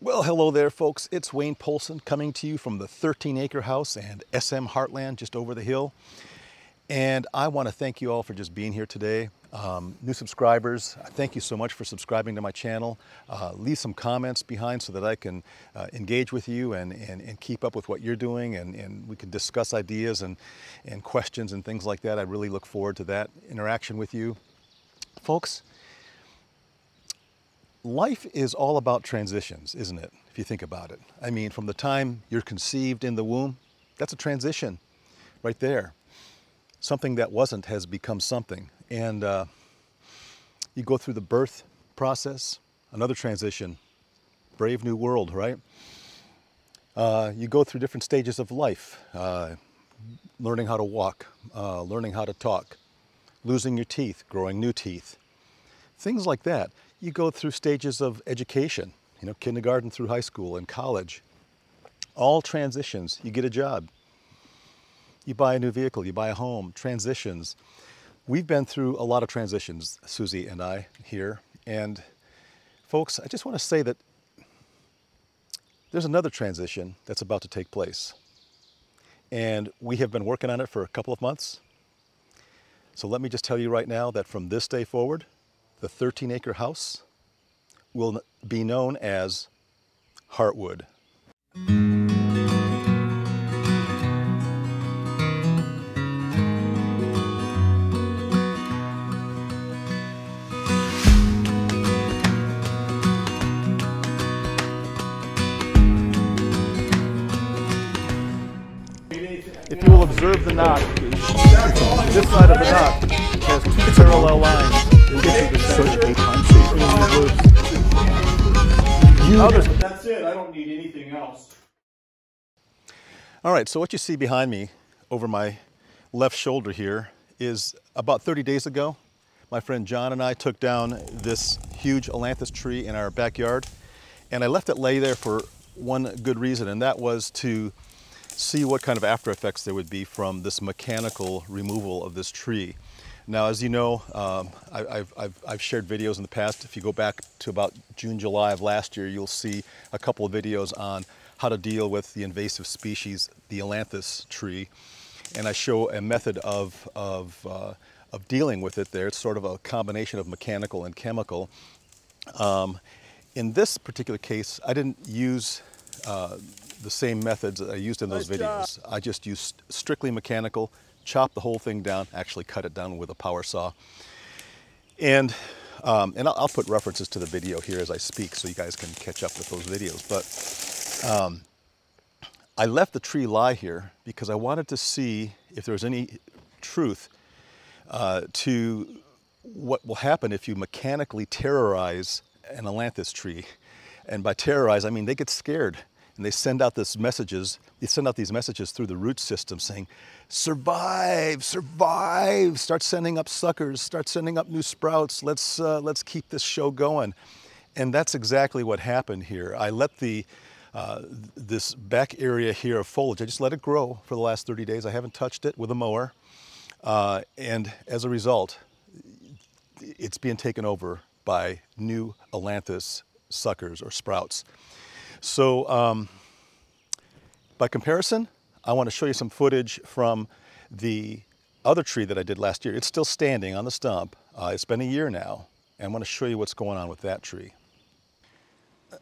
Well, hello there, folks. It's Wayne Polcin coming to you from the 13 acre house and SM Heartland just over the hill. And I want to thank you all for just being here today. Um, new subscribers, thank you so much for subscribing to my channel. Uh, leave some comments behind so that I can uh, engage with you and, and, and, keep up with what you're doing and, and we can discuss ideas and, and questions and things like that. I really look forward to that interaction with you. Folks, life is all about transitions, isn't it? If you think about it. I mean, from the time you're conceived in the womb, that's a transition right there. Something that wasn't has become something. And uh, you go through the birth process, another transition, brave new world, right? Uh, you go through different stages of life, uh, learning how to walk, uh, learning how to talk, losing your teeth, growing new teeth, things like that you go through stages of education, you know, kindergarten through high school and college. All transitions. You get a job. You buy a new vehicle, you buy a home, transitions. We've been through a lot of transitions, Susie and I here. And folks, I just want to say that there's another transition that's about to take place. And we have been working on it for a couple of months. So let me just tell you right now that from this day forward, the 13 acre house will be known as Heartwood. If you will observe the knot, this side of the knot has two parallel lines such a That's it. I don't need anything else. All right, so what you see behind me over my left shoulder here is about 30 days ago, my friend John and I took down this huge ailanthus tree in our backyard and I left it lay there for one good reason and that was to see what kind of after effects there would be from this mechanical removal of this tree. Now, as you know, um, I, have I've, I've shared videos in the past. If you go back to about June, July of last year, you'll see a couple of videos on how to deal with the invasive species, the ailanthus tree. And I show a method of, of, uh, of dealing with it there. It's sort of a combination of mechanical and chemical. Um, in this particular case, I didn't use uh, the same methods that I used in those nice videos. Job. I just used strictly mechanical, chop the whole thing down, actually cut it down with a power saw. And, um, and I'll, I'll, put references to the video here as I speak so you guys can catch up with those videos. But um, I left the tree lie here because I wanted to see if there was any truth uh, to what will happen if you mechanically terrorize an ailanthus tree. And by terrorize, I mean they get scared and they send out this messages, they send out these messages through the root system saying, survive, survive, start sending up suckers, start sending up new sprouts, let's, uh, let's keep this show going. And that's exactly what happened here. I let the, uh, this back area here of foliage, I just let it grow for the last 30 days. I haven't touched it with a mower. Uh, and as a result, it's being taken over by new ailanthus suckers or sprouts. So um, by comparison, I want to show you some footage from the other tree that I did last year. It's still standing on the stump. Uh, it's been a year now, and I want to show you what's going on with that tree.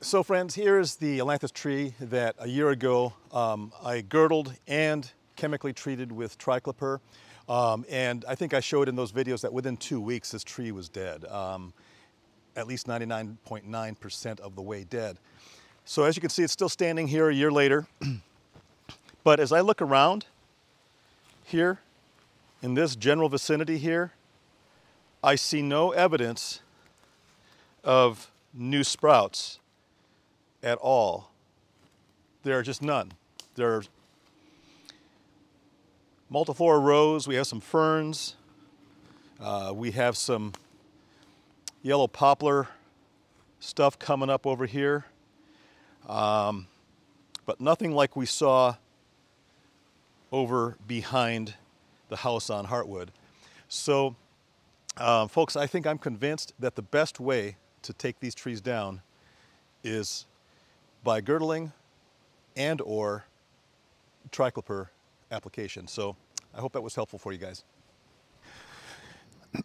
So friends, here's the ailanthus tree that a year ago um, I girdled and chemically treated with triclopyr. Um, and I think I showed in those videos that within two weeks this tree was dead. Um, at least 99.9% of the way dead. So as you can see, it's still standing here a year later. but as I look around here, in this general vicinity here, I see no evidence of new sprouts at all. There are just none. There are multiflora rose, we have some ferns, uh, we have some yellow poplar stuff coming up over here. Um, but nothing like we saw over behind the house on Heartwood. So um, folks, I think I'm convinced that the best way to take these trees down is by girdling and or triclopyr application. So I hope that was helpful for you guys.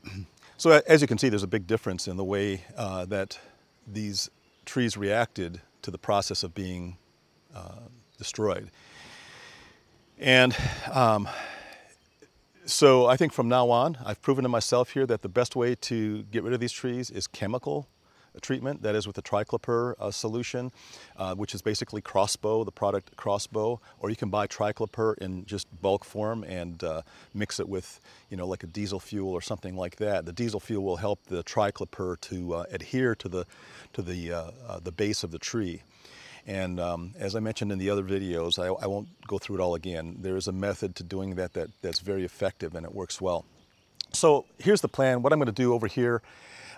so as you can see, there's a big difference in the way uh, that these trees reacted to the process of being uh, destroyed. And um, so I think from now on, I've proven to myself here that the best way to get rid of these trees is chemical treatment, that is with the triclopyr uh, solution, uh, which is basically crossbow, the product crossbow, or you can buy triclopyr in just bulk form and uh, mix it with, you know, like a diesel fuel or something like that. The diesel fuel will help the triclopyr to uh, adhere to the, to the, uh, uh, the base of the tree. And um, as I mentioned in the other videos, I, I won't go through it all again. There is a method to doing that, that that's very effective and it works well. So here's the plan. What I'm going to do over here,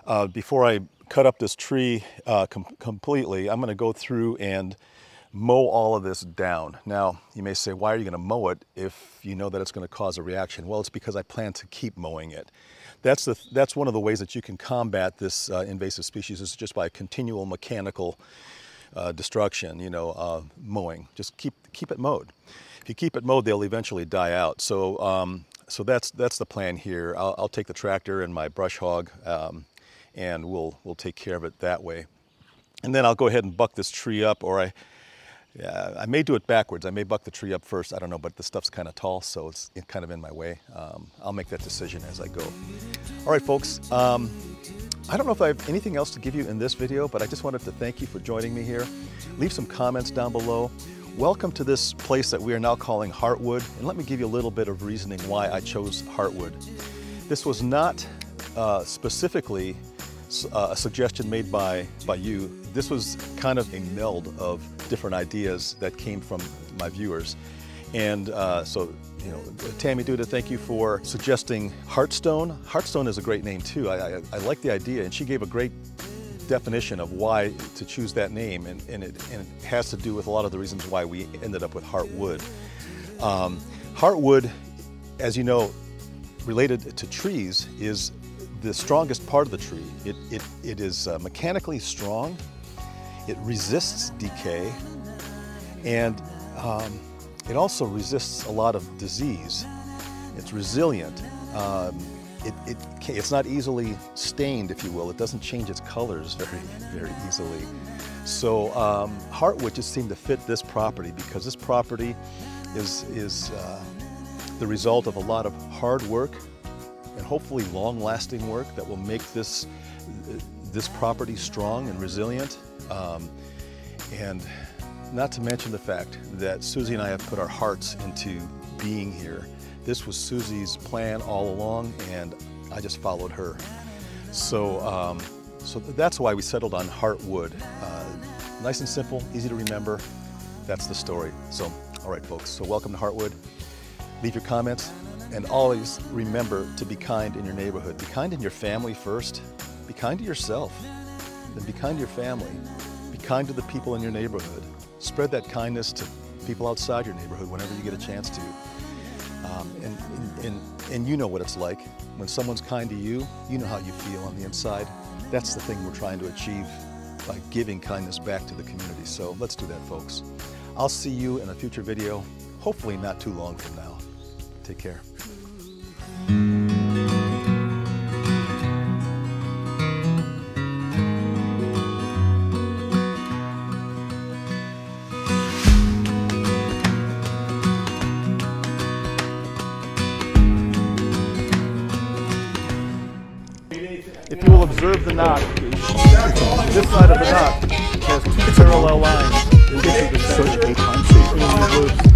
uh, before I cut up this tree uh, com completely, I'm going to go through and mow all of this down. Now, you may say, why are you going to mow it if you know that it's going to cause a reaction? Well, it's because I plan to keep mowing it. That's, the, that's one of the ways that you can combat this uh, invasive species is just by continual mechanical uh, destruction, you know, uh, mowing. Just keep, keep it mowed. If you keep it mowed, they'll eventually die out. So, um, so that's, that's the plan here. I'll, I'll take the tractor and my brush hog um, and we'll, we'll take care of it that way. And then I'll go ahead and buck this tree up or I, yeah, I may do it backwards. I may buck the tree up first. I don't know, but the stuff's kind of tall, so it's kind of in my way. Um, I'll make that decision as I go. All right, folks. Um, I don't know if I have anything else to give you in this video, but I just wanted to thank you for joining me here. Leave some comments down below. Welcome to this place that we are now calling Heartwood, and let me give you a little bit of reasoning why I chose Heartwood. This was not uh, specifically uh, a suggestion made by, by you. This was kind of a meld of different ideas that came from my viewers. And uh, so, you know, Tammy Duda, thank you for suggesting Heartstone. Heartstone is a great name too. I, I, I like the idea, and she gave a great definition of why to choose that name, and, and, it, and it has to do with a lot of the reasons why we ended up with Heartwood. Um, Heartwood, as you know, related to trees, is the strongest part of the tree. It, it, it is uh, mechanically strong, it resists decay, and um, it also resists a lot of disease. It's resilient. Um, it, it, it's not easily stained, if you will. It doesn't change its colors very, very easily. So um, Heartwood just seemed to fit this property because this property is, is uh, the result of a lot of hard work and hopefully long-lasting work that will make this, this property strong and resilient. Um, and not to mention the fact that Susie and I have put our hearts into being here. This was Susie's plan all along, and I just followed her. So, um, so that's why we settled on Heartwood. Uh, nice and simple, easy to remember. That's the story. So, all right, folks. So, welcome to Heartwood. Leave your comments, and always remember to be kind in your neighborhood. Be kind in your family first. Be kind to yourself. Then be kind to your family. Be kind to the people in your neighborhood. Spread that kindness to people outside your neighborhood whenever you get a chance to. Um, and, and, and, and you know what it's like. When someone's kind to you, you know how you feel on the inside. That's the thing we're trying to achieve by giving kindness back to the community. So let's do that, folks. I'll see you in a future video, hopefully not too long from now. Take care. If you will observe the knot, this side of the knot has two parallel lines. This is such a time saver.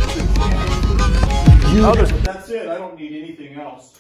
That's it. I don't need anything else.